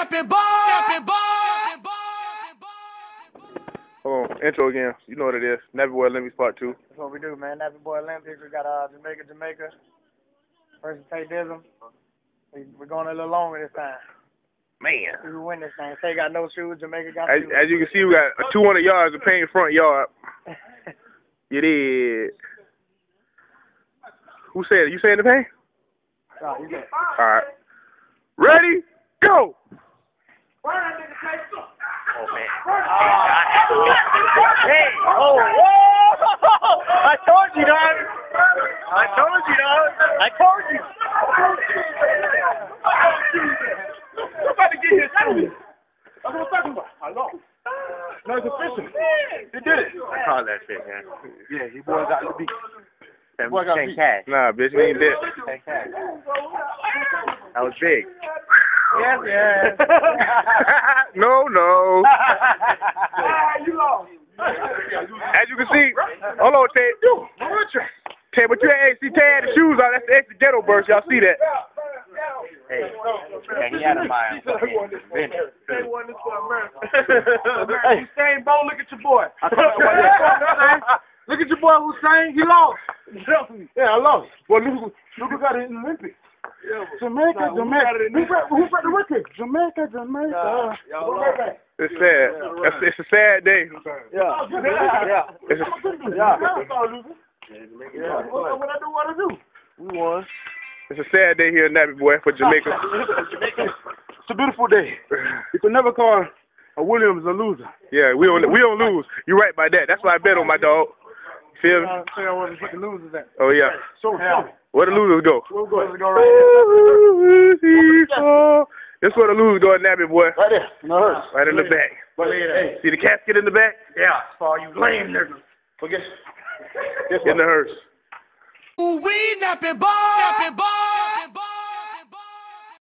Nappy Boy, Nappy Boy. Hold on, intro again. You know what it is. Nappy Boy Olympics Part 2. That's what we do, man. Nappy Boy Olympics. We got uh, Jamaica, Jamaica versus Tay Dizzle. We, we're going a little longer this time. Man. We win this thing. Tay got no shoes. Jamaica got As, shoes. as you can see, we got 200 yards of paint front yard. You did. Who said it? You saying the paint? Nah, you good. All right. Ready? Go! Oh, man. Hey! Oh! Whoa! I told you, dog! I told you, dog! I told you! I'm about to get his shoes. That's what I'm talking about. I know. No, it's official. He did it. I call that shit, man. Yeah, he boy got the beat. Ten, Boy got ten beat. cash. Nah, bitch, we ain't dead. Ten cash. That was big. Yes, yes. no, no. Ah, you lost. As you can see, hold on, Ted. Ted, but you had, see, Ted had the shoes on. That's the extra ghetto burst. Y'all see that? Hey, yeah, he had a mind. Vintage. Hey, Usain Bolt, look at your boy. Look at your boy Usain. He lost. Yeah, I lost. Well, look, look who got it in the Olympics. Jamaica, Jamaica. Who brought, the record? Jamaica, Jamaica. It's sad. It's, it's a sad day. Yeah. Yeah. It's a, Yeah. Yeah. What, what I do, what I do? We won. it's a sad day here in Nappy Boy for Jamaica. It's a beautiful day. You can never call a Williams a loser. Yeah, we don't we don't lose. You're right by that. That's why I bet on my dog. Feel me? Uh, say I wasn't put the losers at. Oh yeah. So, show. Where the losers go? We'll go. Let's go right here. That's where the losers go at Nappy Boy. Right there. No hurts. Right in the back. But, hey, See the casket in the back? yeah, for all you lame niggas. But guess, guess In the hearse. Ooh, we Nappy Boy, Nappy Boy.